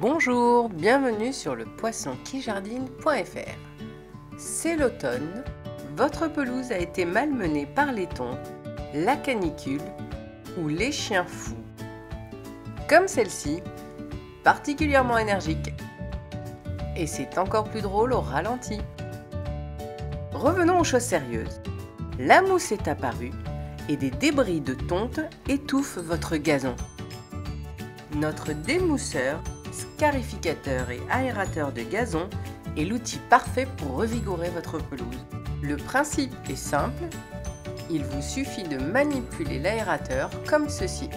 Bonjour, bienvenue sur le. C'est l'automne, votre pelouse a été malmenée par les tons, la canicule ou les chiens fous. Comme celle-ci, particulièrement énergique. Et c'est encore plus drôle au ralenti. Revenons aux choses sérieuses. La mousse est apparue et des débris de tonte étouffent votre gazon. Notre démousseur, scarificateur et aérateur de gazon est l'outil parfait pour revigorer votre pelouse. Le principe est simple, il vous suffit de manipuler l'aérateur comme ceci.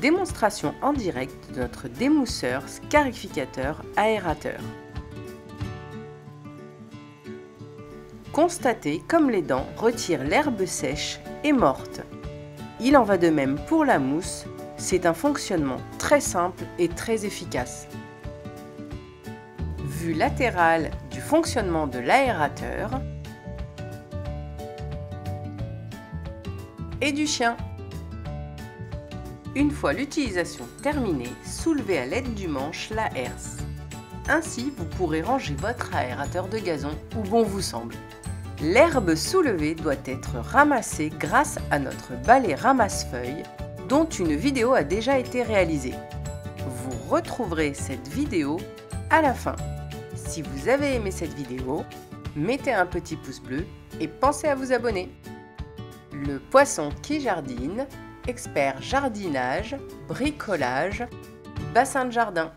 Démonstration en direct de notre démousseur scarificateur aérateur. Constatez comme les dents retirent l'herbe sèche et morte. Il en va de même pour la mousse, c'est un fonctionnement très simple et très efficace. Vue latérale du fonctionnement de l'aérateur et du chien. Une fois l'utilisation terminée, soulevez à l'aide du manche la herse. Ainsi, vous pourrez ranger votre aérateur de gazon où bon vous semble. L'herbe soulevée doit être ramassée grâce à notre balai ramasse-feuilles dont une vidéo a déjà été réalisée. Vous retrouverez cette vidéo à la fin. Si vous avez aimé cette vidéo, mettez un petit pouce bleu et pensez à vous abonner. Le poisson qui jardine expert jardinage, bricolage, bassin de jardin.